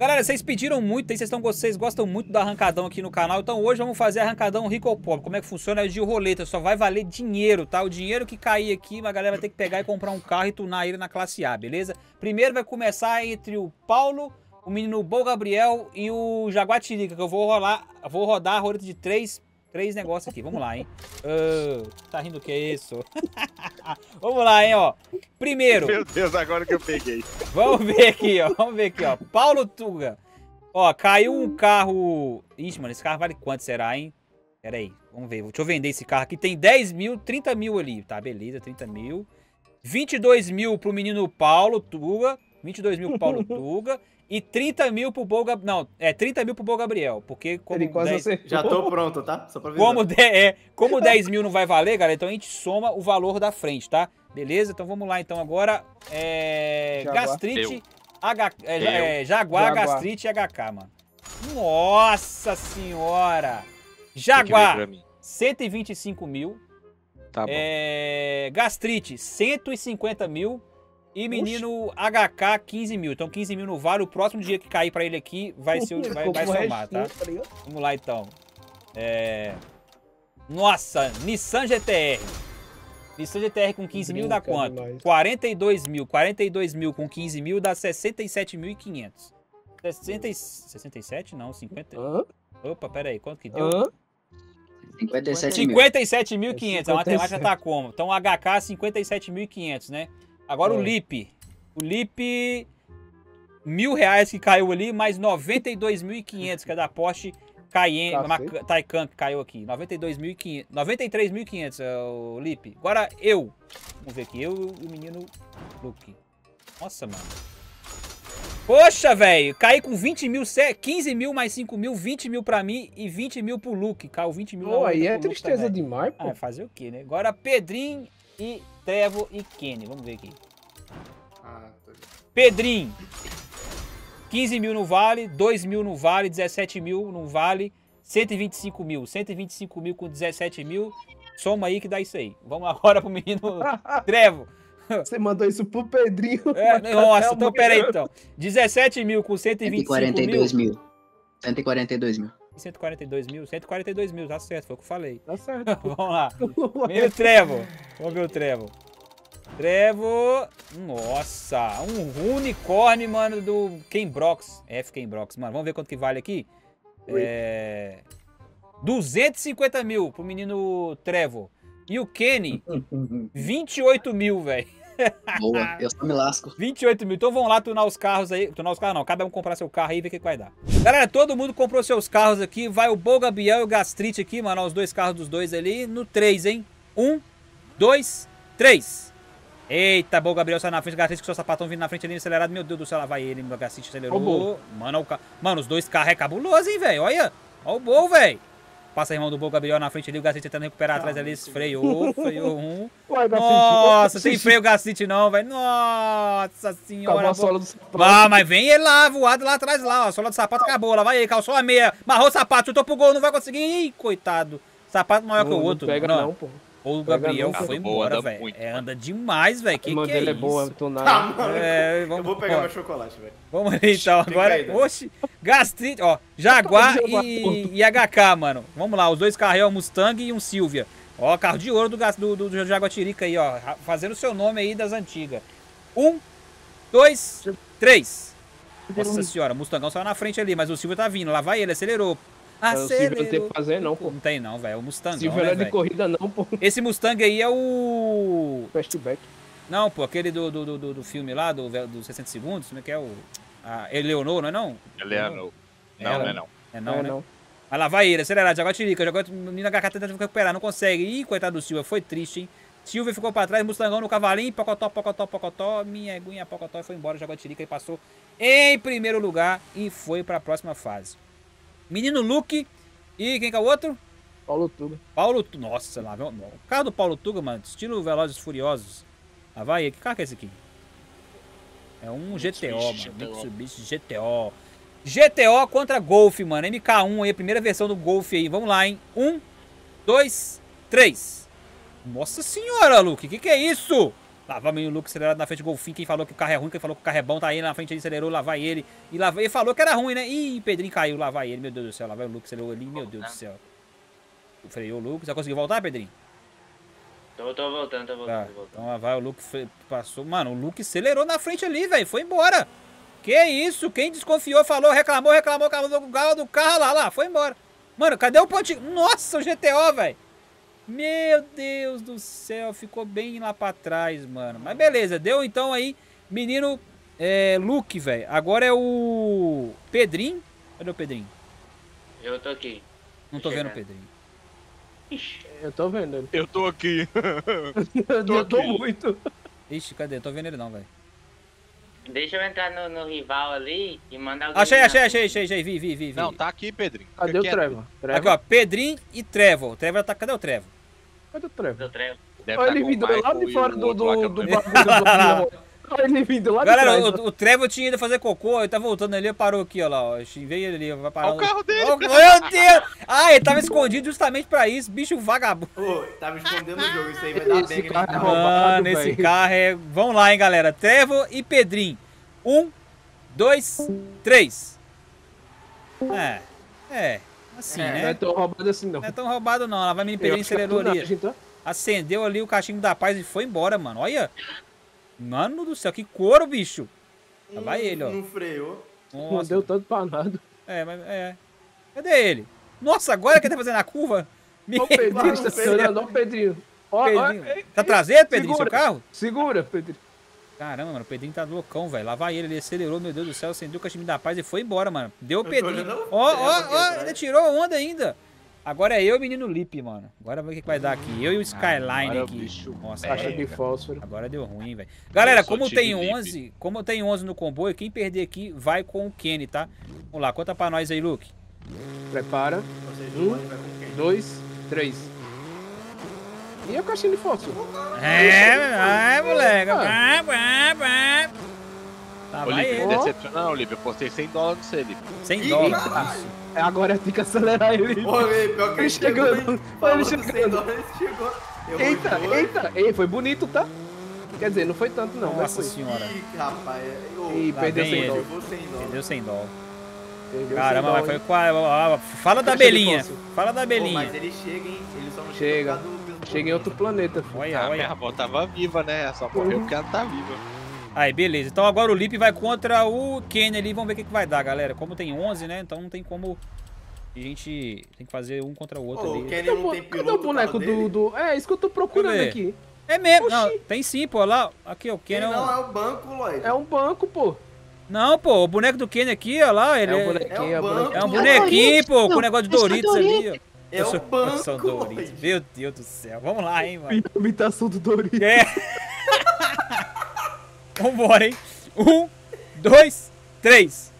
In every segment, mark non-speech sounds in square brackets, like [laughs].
Galera, vocês pediram muito, aí vocês, estão, vocês gostam muito do arrancadão aqui no canal, então hoje vamos fazer arrancadão rico ou pobre. Como é que funciona? É de roleta, só vai valer dinheiro, tá? O dinheiro que cair aqui, a galera vai ter que pegar e comprar um carro e tunar ele na classe A, beleza? Primeiro vai começar entre o Paulo, o menino Bol Gabriel e o Jaguatirica, que eu vou rolar, vou rodar a roleta de três três negócios aqui. Vamos lá, hein? Tá rindo o que é isso? [laughs] Vamos lá, hein, ó. Primeiro. Meu Deus, agora que eu peguei. Vamos ver aqui, ó. Vamos ver aqui, ó. Paulo Tuga. Ó, caiu um carro... Ixi, mano, esse carro vale quanto será, hein? Pera aí, vamos ver. Deixa eu vender esse carro aqui. Tem 10 mil, 30 mil ali. Tá, beleza, 30 mil. 22 mil pro menino Paulo Tuga. 22 mil pro Paulo [laughs] Tuga. E 30 mil pro Bol Gabriel. Não, é 30 mil pro Bol Gabriel. Porque como. Ele quase 10... acertou. Já tô pronto, tá? Só pra como, de... é, como 10 mil não vai valer, galera, então a gente soma o valor da frente, tá? Beleza? Então vamos lá, então agora. É. Jaguar. Gastrite. H... É, é, Jaguar, Jaguar, gastrite e HK, mano. Nossa senhora! Jaguar, 125 mil. Tá bom. É, gastrite, 150 mil. E menino Oxi. HK, 15 mil. Então 15 mil no vale. O próximo dia que cair pra ele aqui vai, ser, vai, vai somar, tá? tá Vamos lá então. É... Nossa, Nissan GTR. Nissan GTR com 15 mil dá quanto? Demais. 42 mil. 42 mil com 15 mil dá 67.500. 60... 67? Não, 50. Hã? Opa, pera aí. Quanto que deu? Hã? 57.500. A matemática tá como? Então HK 57.500, né? Agora é. o Lip. O Lip, mil reais que caiu ali, mais 92.500, que é da Porsche Cayenne, Taycan que caiu aqui. 92.500, 93.500 é o Lip. Agora eu. Vamos ver aqui, eu e o menino Luke. Nossa, mano. Poxa, velho, caí com 20 mil, 15 mil mais 5 mil, 20 mil pra mim e 20 mil pro Luke. Caiu 20 mil. Pô, aí é tristeza demais, pô. Ah, fazer o quê, né? Agora Pedrinho e Trevo e Kenny. Vamos ver aqui. Ah, tô Pedrinho. 15 mil no vale, 2 mil no vale, 17 mil no vale, 125 mil. 125 mil com 17 mil. Soma aí que dá isso aí. Vamos agora pro menino [laughs] Trevo. Você mandou isso pro Pedrinho. É, nossa, então pera aí então. 17 mil com 125 142 mil. 142 mil. 142 mil? 142 mil, tá certo, foi o que eu falei. Tá certo. [laughs] Vamos lá. [laughs] Vem o Trevo. Vamos ver o Trevo. Trevo. Nossa, um unicórnio, mano, do Brox. F Brox, mano. Vamos ver quanto que vale aqui. É... 250 mil pro menino Trevo. E o Kenny, [laughs] 28 mil, velho. Boa, [laughs] eu só me lasco. 28 mil. Então vamos lá tunar os carros aí. Tunar os carros não, cada um comprar seu carro aí e ver o que, que vai dar. Galera, todo mundo comprou seus carros aqui. Vai o Bolga Biel e o Gastrite aqui, mano. Os dois carros dos dois ali. No 3, hein? 1, 2, 3. Eita, Bolga Gabriel sai na frente, Gastrite com seu sapatão vindo na frente ali, acelerado. Meu Deus do céu, lá vai ele, meu Gastrite acelerou. Mano, o Mano, os dois carros é cabuloso, hein, velho? Olha. Olha o Bol, velho. Passa irmão do Boca Gabriel na frente ali, o Gacite tentando recuperar atrás ali, freou, freou um. [laughs] Nossa, [laughs] sem freio o Gacite não, velho. Nossa senhora. Ah, mas vem ele lá, voado lá atrás lá, ó. A sola do sapato acabou, lá vai ele, calçou a meia, marrou o sapato, chutou pro gol, não vai conseguir. Ih, coitado. Sapato maior não, que o outro. Não pega não, não pô. Ou o Gabriel foi embora, velho. É, anda demais, velho. Que que é, é boa, ah, [laughs] é, vamos, Eu vou pegar ó. meu chocolate, velho. Vamos ali então, agora. Aí, Oxi, gastrite, ó. Jaguar [laughs] e, e HK, mano. Vamos lá, os dois carros é um Mustang e um Silvia. Ó, carro de ouro do, do, do, do Jaguatirica aí, ó. Fazendo o seu nome aí das antigas. Um, dois, três. Nossa senhora, o Mustangão saiu na frente ali, mas o Silvia tá vindo. Lá vai ele, acelerou. Acelerou. O Silvio não tem que fazer, não, pô. Não tem, não, velho. É o Mustang. Silvio não é de corrida, não, pô. Esse Mustang aí é o. Fastback. Não, pô, aquele do, do, do, do filme lá, do, do 60 segundos, como é que é o. A Eleonor, não é não? Eleonor. Não, não é não. É não, é né? Não. Mas lá vai ele, acelerado, joga tirica, joga menina HK tentando recuperar, não consegue. Ih, coitado do Silvio, foi triste, hein? Silvio ficou pra trás, Mustangão no cavalinho, pocotó, pocotó, pocotó, minha eguinha, pocotó, e foi embora, jogou a tirica e passou em primeiro lugar e foi pra próxima fase. Menino Luke e quem que é o outro? Paulo Tuga. Paulo Tuga. Nossa, lá O carro do Paulo Tuga, mano. Estilo Velozes Furiosos. Lá vai. Que carro que é esse aqui? É um GTO, mano. Mitsubishi GTO. GTO contra Golf, mano. MK1 aí, a primeira versão do Golf aí. Vamos lá, hein? Um, dois, três. Nossa senhora, Luke. Que que é isso? Lá vai o Luke acelerado na frente do Golfinho. Quem falou que o carro é ruim, quem falou que o carro é bom, tá aí na frente, ele acelerou, lá vai ele. E lá vai, ele falou que era ruim, né? Ih, Pedrinho caiu, lá vai ele, meu Deus do céu. Lá vai o Luke, acelerou ali, meu Deus do céu. Freou o Luke. Já conseguiu voltar, Pedrinho? Tô, tô voltando, tô voltando, Tá. tô voltando. Então lá vai o Luke, passou. Mano, o Luke acelerou na frente ali, velho. Foi embora. Que isso? Quem desconfiou, falou, reclamou, reclamou, reclamou do carro, do carro lá, lá, foi embora. Mano, cadê o pontinho? Nossa, o GTO, velho. Meu Deus do céu, ficou bem lá pra trás, mano. Mas beleza, deu então aí, menino é, Luke, velho. Agora é o Pedrinho. Cadê o Pedrinho? Eu tô aqui. Não tô vendo o. Pedrinho. Ixi, Eu tô vendo ele. Eu tô aqui. [laughs] Eu Tô tô aqui. muito. Ixi, cadê? Não tô vendo ele não, velho. deixa eu entrar no, no rival ali e mandar alguém. Achei, achei, achei, achei, achei, vi, vi, vi, vi. Não, tá aqui, Pedrinho. Fica Cadê o quieto. Trevor? Aqui, ó, Pedrinho e Trevor. O Trevor tá. Cadê o Trevor? Cadê o Trevor? Do trevo. Deve Olha tá ele o vindo lá de fora o do, do, do eu- bagulho do [laughs] ele vindo lá de Galera, trás. o, o Trevor tinha ido fazer cocô, ele tá voltando ali, parou aqui, ó lá, ó. Veio ele ali, vai parar. Olha o carro dele. Oh, meu Deus! Ah, ele tava escondido justamente pra isso, bicho vagabundo. Ô, tava escondendo o jogo, isso aí vai dar Esse bem. é né? roubado, Mano, esse velho. carro é. Vamos lá, hein, galera. Trevor e Pedrinho. Um, dois, três. É, é, assim, Não é né? tão roubado assim, não. Não é tão roubado, não. Lá vai é acelerou ali. tunagem, tá? Acendeu ali o cachimbo da paz e foi embora, mano. Olha. Mano do céu, que couro, bicho. Lá vai ele, ó. Não freou. Não Nossa. deu tanto pra nada. É, mas é. Cadê ele? Nossa, agora que ele tá fazendo a curva? Ó o Pedrinho [laughs] Deus. estacionando, ó Pedrinho. Ó, ó, Pedrinho. ei, Tá ei, traseiro, Pedrinho, seu segura. carro? Segura, Pedrinho. Caramba, mano, o Pedrinho tá loucão, velho. Lá vai ele, ele acelerou, meu Deus do céu, acendeu o cachimbo da paz e foi embora, mano. Deu o Pedrinho. Ó, ó, aqui ó, ainda tirou onda ainda. Agora é eu e o menino Lipe, mano. Agora vamos ver o que vai dar aqui. Eu e o Skyline Agora o aqui. bicho Nossa. Caixa agora, de fósforo. agora deu ruim, velho. Galera, como time tem Lipe. 11, como eu tenho 11 no comboio, quem perder aqui vai com o Kenny, tá? Vamos lá, conta pra nós aí, Luke. Prepara. Vocês Um? Dois, três. E a caixinha de fósforo? É, vai, moleque. Ah. Vai, vai, vai. Tá, Ô, vai Lipe, ele. não decepciona não, Lipe. Eu postei 100 dólares no você, Lipe. 100 Ih, dólares. É, Agora tem que acelerar ele. Pô, velho, pior que Ele ele chegou, ele do 100 chegando. dólares, chegou. Eu Eita, vou- eita. Ei, foi bonito, tá? Quer dizer, não foi tanto não, mas Nossa foi. senhora. Ih, rapaz. Ô, Ih, perdeu vem 100 ele. dólares. Levou 100 dólares. Perdeu 100 dólares. Perdeu Caramba, 100 mas foi qual? Fala da belinha. Fala da belinha. mas ele chega, hein? Ele só não Chega. por Chega em outro planeta. filho. Olha, a minha olha. avó tava viva, né? Só morreu porque ela tá viva. Aí, beleza. Então agora o Lipe vai contra o Kenny ali. Vamos ver o que, que vai dar, galera. Como tem 11, né? Então não tem como... A gente tem que fazer um contra o outro Ô, o ali. Kenny não tem o, piloto. cadê o boneco do, do. É, isso que eu tô procurando Cadê? aqui. É mesmo. Oxi. Não, tem sim, pô. Lá, aqui, o Kenny é Ele um... não, é o banco, Lloyd. É um banco, pô. Não, pô. O boneco do Kenny aqui, ó lá. Ele É um é... bonequinho, é É um um bonequinho. É um É bonequinho, pô, com Não, o negócio de é Doritos ali, ó. É o banco, São Doritos. Meu Deus do céu. Vamos lá, hein, mano. Imitação do Doritos. É. [laughs] Vambora, hein? Um, dois, três.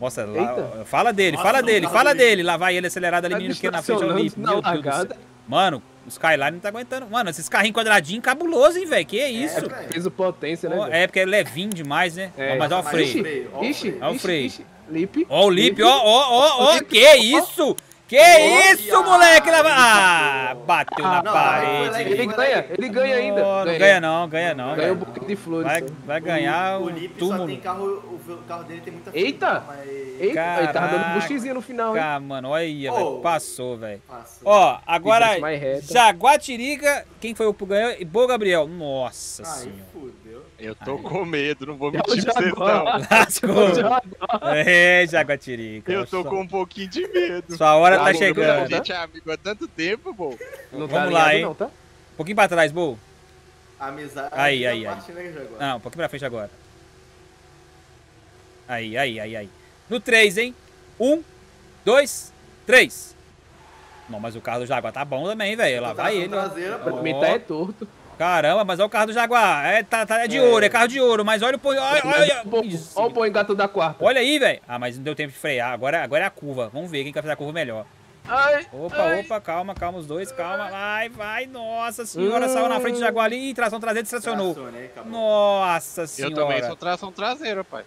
Nossa, lá, Eita. fala dele, Nossa, fala não, dele, fala dele. dele. Lá vai ele acelerado ali, Tá menino que na frente é o Lipe. Meu Deus do céu. Mano, o Skyline não tá aguentando. Mano, esses carrinhos quadradinhos cabuloso, hein, velho? Que isso? É. Peso potência, né? É porque é levinho demais, né? É. Ó, mas ó o freio. ixi, ó o freio. Lipe. Ó o Lipe, ó, ó, ó, ó. Que isso? Que isso, moleque? Ah, bateu na Não, parede. Ele ganha, ele ganha ainda. Não ganha não, ganha não. Ganha um buquê de flores. Vai, só. vai ganhar o, o, só túmulo. tem carro, o, carro dele tem muita Eita! mas Eita, ele tava dando buchizinho no final, hein? Cá, mano, olha aí, velho. Passou, velho. Passou. Ó, agora. Jaguatirica, quem foi o que ganhou? E Boa Gabriel. Nossa Aí senhora. Eu tô com medo, não vou mentir pra vocês, não. [laughs] Lascou. É, Jaguatirica. Eu tô com um pouquinho de medo. Sua hora tá Ah, chegando. A gente é amigo há tanto tempo, pô. Não Vamos tá lá, hein? não, tá? Um pouquinho pra trás, Bo. Amizade. Aí, é aí, aí. né? Não, um pouquinho pra frente agora. Aí, aí, aí, aí. No 3, hein? Um, dois, três. Não, mas o carro do Jaguar tá bom também, velho. Lá vai Tração ele. ó. traseira, Pra mim tá é torto. Caramba, mas é o carro do Jaguar. É, tá, tá, é de ouro, é carro de ouro. Mas olha o... po- Olha, olha, Olha o bom gato da quarta. olha aí, velho. Ah, mas não deu tempo de frear. Agora, agora é a curva. Vamos ver quem vai fazer a curva melhor. Ai, Opa, ai. opa, calma, calma os dois, calma. Vai, vai, nossa senhora. Hum. Saiu na frente do Jaguar ali. Ih, tração traseira distracionou. Né? Nossa Eu senhora. também sou tração traseira, pai.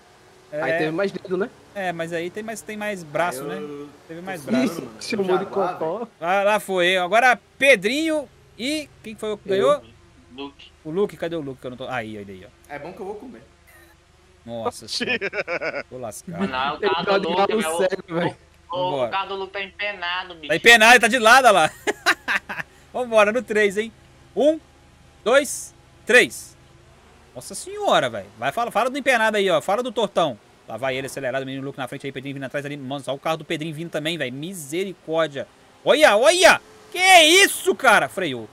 É, Aí teve mais dedo, né? é, mas aí tem mais, tem mais braço, Eu- né? Teve mais Ih, braço. Chamou de cocó. Lá, lá foi. Agora Pedrinho e. Quem foi o que ganhou? Luke. O Luke, cadê o Luke que eu não tô... Aí, olha aí, ó. É bom que eu vou comer. Nossa senhora. Tô lascado. Não, o Ele carro tá do Luke, meu, cego, velho. o, o carro do Luke tá empenado, bicho. Tá empenado, ele tá de lado, olha lá. [laughs] Vambora, no 3, hein? Um, dois, três. Nossa senhora, velho. Vai, fala, fala do empenado aí, ó. Fala do tortão. Lá vai ele acelerado, o menino Luke na frente aí, Pedrinho vindo atrás ali. Mano, só o carro do Pedrinho vindo também, velho. Misericórdia. Olha, olha! Que isso, cara? Freou.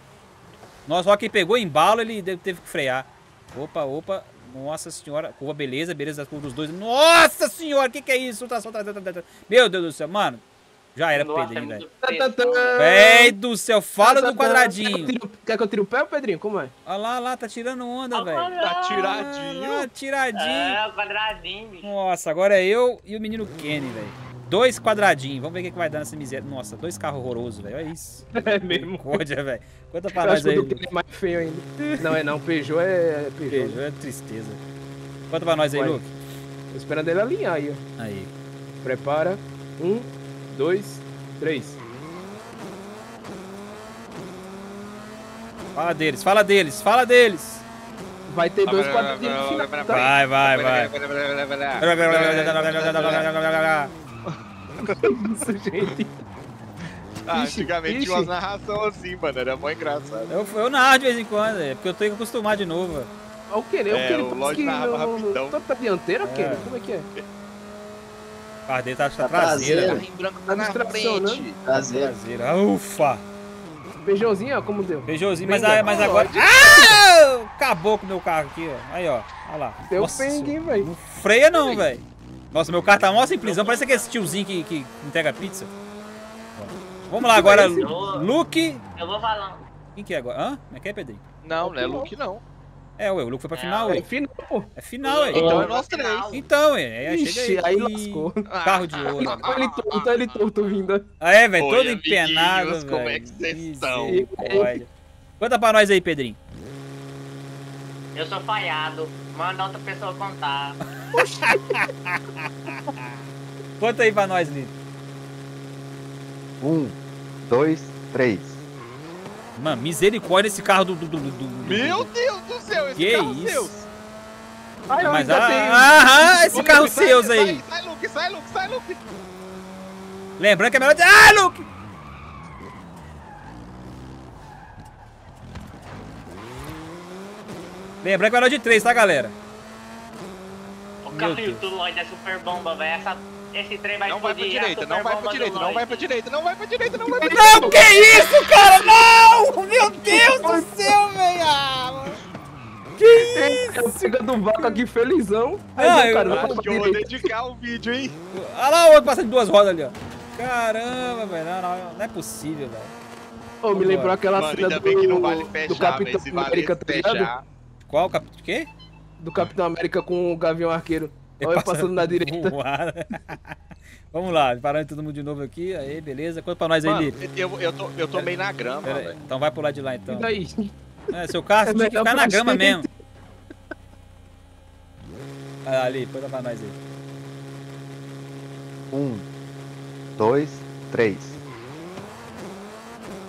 Nossa, ó, quem pegou embalo, ele teve que frear. Opa, opa. Nossa senhora. Curva, beleza, beleza. Curva dos dois. Nossa senhora, que que é isso? Tra- Meu Deus do céu, mano. Já era pro Pedrinho, é velho. Tá, tá, tá. Véi do céu, fala do quadradinho. Quer que eu tire o pé, Pedrinho? Como é? Olha lá, lá, tá tirando onda, Olha velho. Tá tiradinho. Ah, tiradinho. É, o quadradinho, bicho. Nossa, agora é eu e o menino Kenny, velho. Dois quadradinhos. Vamos ver o que, que vai dar nessa miséria. Nossa, dois carros horrorosos, velho. Olha isso. É mesmo. Misericórdia, velho. Conta pra Eu nós aí. o Kenny é mais feio ainda. Não, é não. Peugeot é é Peugeot. Beijo, é tristeza. Conta pra nós aí. Luke. Tô esperando ele alinhar aí, ó. Aí. Prepara. Um, dois, três. Fala deles, fala deles, fala deles. Vai ter dois quadradinhos no final. tá? Vai, vai, vai. [laughs] Isso, gente. Ah, Ixi, antigamente ixi. tinha umas narrações assim, mano. Era mó engraçado. Eu, eu narro de vez em quando, é porque eu tenho que acostumar de novo. Olha o Kenny. É, o Kenny o parece Lodge que narrava rapidão. Tá pra dianteira, É. Kenny? Como é que é? O dele tá, tá Tá traseira. traseira. velho. em branco tá na frente. Prazer. Traseira. Ufa. Peugeotzinho, ó, como deu. Peugeotzinho, mas, ah, mas agora. Ah! Acabou com o meu carro aqui, ó. Aí, ó. Olha lá. Deu Nossa hein, velho. Não freia não, velho. Nossa, meu carro tá mó simplesão. Parece aquele tiozinho que, que entrega pizza. Vamos lá agora. Luke. Eu vou falando. Quem que é agora? Hã? Como é que é, Pedrinho? Não, não é Luke, não. É, ué, o Luke foi pra É, final, É ué. final, pô. É final, ué. Então é no nós três. Então, ué. É, Ixi, chega aí Ih, lascou. Carro de ouro. Olha ele torto, olha ele torto vindo. Ah, é, velho. Todo empenado, velho. como é que vocês estão? Conta pra nós aí, Pedrinho. Eu sou falhado. Manda outra pessoa contar. [laughs] Conta aí pra nós, Lito. Um, dois, três. Mano, misericórdia esse carro do. do, do, do- do- Meu Deus do céu, esse Que carro isso? seus. Ai, Mas ah, tenho. aham, esse Luke, carro sai, seus sai, aí. Sai, Luke, sai, Luke, sai, Luke. Lembrando que é melhor. de- Ah, Luke! Lembrando que é melhor de três, tá, galera? O Deus. do Lloyd é super bomba, velho. Essa- Esse trem vai Não vai pra direita, não vai pra do direita, não vai pra direita, não vai pra direita, não vai pra direita. Não, que isso, cara? Não! Meu Deus do céu, velho! Ah. Que isso? Eu pegando vaca aqui felizão. Aí, Ah, eu cara, Acho vai que eu vou dedicar o vídeo, hein? Olha lá o outro passando de duas rodas ali, ó. Caramba, velho. Não, não, não é possível, velho. Ô, me lembrou aquela Mano, cena do, bem que não vale do fechar, Capitão velho. Se América, vale tá ligado? fechar. Qual cap... quê? Do Capitão América com o Gavião Arqueiro. [laughs] Olha eu passando na direita. [laughs] Vamos lá, parando todo mundo de novo aqui. Aí, beleza. Conta pra nós aí, Lito. eu, eu, tô, eu tô meio na grama, velho. Então vai pro lado de lá, então. E daí? É, seu carro [laughs] É tinha que ficar na grama gente. mesmo. Vai lá, ali, conta pra nós aí. Um, dois, três.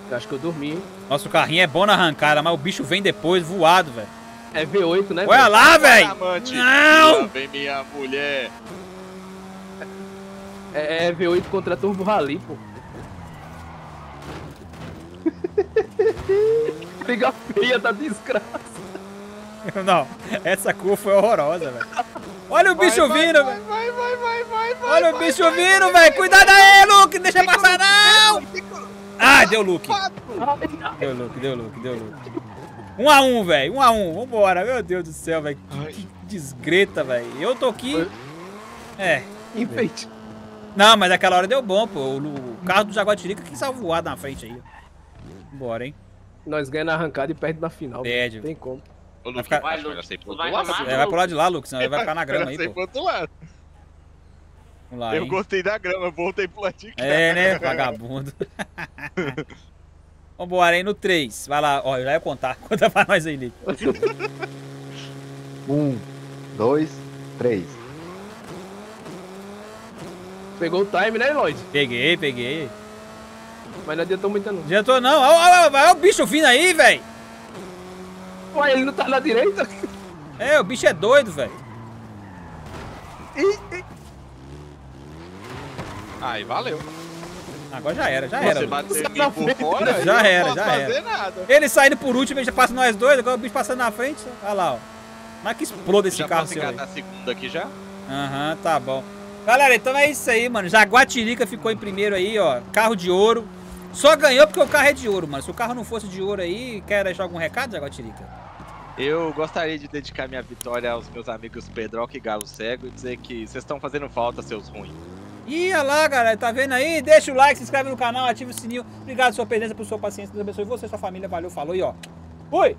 Eu acho que eu dormi, hein? Nosso carrinho é bom na arrancada, mas o bicho vem depois voado, velho. É V8, né? Olha lá, velho! Não! lá vem minha mulher. É, é V8 contra Turbo Rally, pô. [laughs] Briga feia da desgraça. Não, essa curva foi horrorosa, velho. Olha o bicho Vai, vindo, velho. Vai, vai, vai, vai, vai. Olha o vai, bicho vai, vindo, velho. Cuidado aí, Luke. Deixa passar, não. Ah, deu Luke. Deu Luke, deu Luke, deu Luke. Um a um, velho. Um a um. Vambora. Meu Deus do céu, velho. Que desgreta, velho. Eu tô aqui. É. Enfeite. Não, mas aquela hora deu bom, pô. O, carro do Jaguatirica que saiu voado na frente aí. Bora, hein? Nós ganhamos na arrancada e perde na final. Perde. Tem como. Ô, Luke, ficar- ir pro Vai outro lado. tomar- É, vai pro lado de lá, Luke, senão ele vai ficar na grama aí, pô. pro outro lado. Vamos lá, Eu hein? gostei da grama, voltei pro lado de cá. É, né? Vagabundo. [laughs] Vambora, hein? No 3. Vai lá. Ó, eu já ia contar. [laughs] Conta pra nós aí, Lick. [laughs] Um, dois, três. Pegou o time, né, Lloyd? Peguei, peguei. Mas não adiantou muito, não. Adiantou não. Olha, olha, olha o bicho vindo aí, velho. Ué, ele não tá na direita? É, o bicho é doido, velho. Aí, valeu. Agora já era, já Você era. bater em mim na por fora, já era, já fazer era. nada. Ele saindo por último, ele já passa nós dois, agora o bicho passando na frente. Olha lá, ó. Mas que exploda esse Já carro seu aí. a segunda aqui já? Aham, tá bom. Galera, então é isso aí, mano. Jaguatirica ficou em primeiro aí, ó. Carro de ouro. Só ganhou porque o carro é de ouro, mano. Se o carro não fosse de ouro aí, quer deixar algum recado, Jaguatirica? Eu gostaria de dedicar minha vitória aos meus amigos Pedroca e Galo Cego e dizer que vocês estão fazendo falta, seus ruins. Olha lá, galera. Tá vendo aí? Deixa o like, se inscreve no canal, ativa o sininho. Obrigado pela sua presença, por sua paciência. Deus abençoe você sua família. Valeu, falou e ó. Fui!